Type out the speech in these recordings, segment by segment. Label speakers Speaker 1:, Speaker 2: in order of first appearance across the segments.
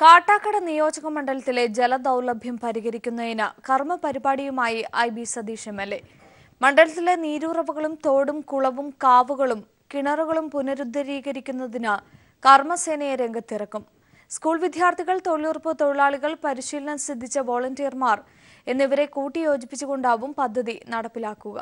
Speaker 1: കാട്ടാക്കട നിയോജക മണ്ഡലത്തിലെ ജലദൗർലഭ്യം പരിഹരിക്കുന്നതിന് കർമ്മ പരിപാടിയുമായി I B Sathish M L A. മണ്ഡലത്തിലെ നീരുറവുകളും തോടും കുളവും കാവുകളും കിണറുകളും പുനരുദ്ധരീകരിക്കുന്നതിന് കർമ്മസേനയെ രംഗത്തിറക്കും. സ്കൂൾ വിദ്യാർത്ഥികൾ തൊഴിലുറപ്പ് തൊഴിലാളികൾ പരിശീലനം സിദ്ധിച്ച വോളണ്ടിയർമാർ എന്നിവരെ കൂട്ടിയോജിപ്പിച്ചുകൊണ്ടാവും പദ്ധതി നടപ്പിലാക്കുക.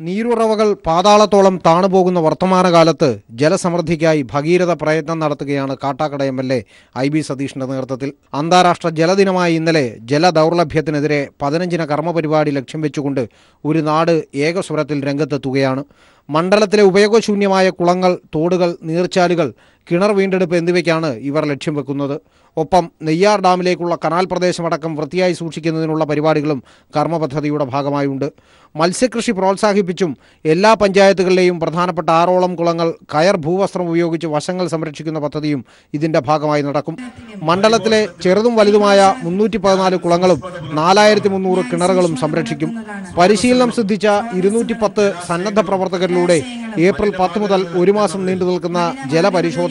Speaker 2: നീരുറവകൾ പാതാളത്തോളം താണുപോകുന്ന വർത്തമാനകാലത്ത് ജലസമൃദ്ധിക്കായി ഭഗീരഥ പ്രയത്നം നടത്തുകയാണ് Kattakada M L A I B സതീഷിന്റെ നേതൃത്വത്തിൽ. അന്താരാഷ്ട്ര ജലദിനമായ ഇന്നലെ ജലദൗർലഭ്യത്തിനെതിരെ പതിനഞ്ചിന കർമ്മപരിപാടി ലക്ഷ്യം വെച്ചുകൊണ്ട് ഒരു നാട് ഏകസ്വരത്തിൽ രംഗത്തെത്തുകയാണ്. മണ്ഡലത്തിലെ ഉപയോഗശൂന്യമായ കുളങ്ങൾ തോടുകൾ നീർച്ചാലുകൾ കിണർ വീണ്ടെടുപ്പ് എന്നിവയ്ക്കാണ് ഇവർ ലക്ഷ്യം വെക്കുന്നത്. ഒപ്പം നെയ്യാർ ഡാമിലേക്കുള്ള കനാൽ പ്രദേശമടക്കം വൃത്തിയായി സൂക്ഷിക്കുന്നതിനുള്ള പരിപാടികളും കർമ്മപദ്ധതിയുടെ ഭാഗമായുണ്ട്. മത്സ്യകൃഷി പ്രോത്സാഹിപ്പിച്ചും എല്ലാ പഞ്ചായത്തുകളിലെയും പ്രധാനപ്പെട്ട ആറോളം കുളങ്ങൾ കയർ ഭൂവസ്ത്രം ഉപയോഗിച്ച് വശങ്ങൾ സംരക്ഷിക്കുന്ന പദ്ധതിയും ഇതിന്റെ ഭാഗമായി നടക്കും. മണ്ഡലത്തിലെ ചെറുതും വലുതുമായ മുന്നൂറ്റി പതിനാല് കുളങ്ങളും നാലായിരത്തി മുന്നൂറ് കിണറുകളും സംരക്ഷിക്കും. പരിശീലനം സിദ്ധിച്ച ഇരുന്നൂറ്റി പത്ത് സന്നദ്ധ പ്രവർത്തകരിലൂടെ ഏപ്രിൽ പത്ത് മുതൽ ഒരു മാസം നീണ്ടു നിൽക്കുന്ന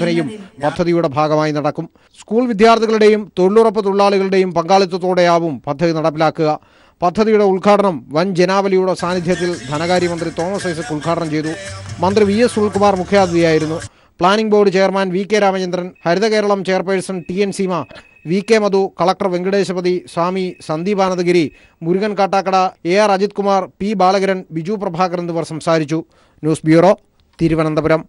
Speaker 2: ജലപരിശോധനയും പദ്ധതിയുടെ ഭാഗമായി നടക്കും. സ്കൂൾ വിദ്യാർത്ഥികളുടെയും തൊഴിലുറപ്പ് തൊഴിലാളികളുടെയും പങ്കാളിത്തത്തോടെയാവും പദ്ധതി നടപ്പിലാക്കുക. പദ്ധതിയുടെ ഉദ്ഘാടനം വൻ ജനാവലിയുടെ സാന്നിധ്യത്തിൽ ധനകാര്യമന്ത്രി തോമസ് ഐസക് ഉദ്ഘാടനം ചെയ്തു. മന്ത്രി V S Sulkumar മുഖ്യാതിഥിയായിരുന്നു. Planning board chairman V K Ramachandran Haritha Keralam chairperson T N Seema V K Madhu collector Venkatesapathy Swami Sandeepanandagiri Murukan Kattakada A R Ajith Kumar P Balakaran Biju Prabhakar എന്നിവർ സംസാരിച്ചു. News bureau Thiruvananthapuram.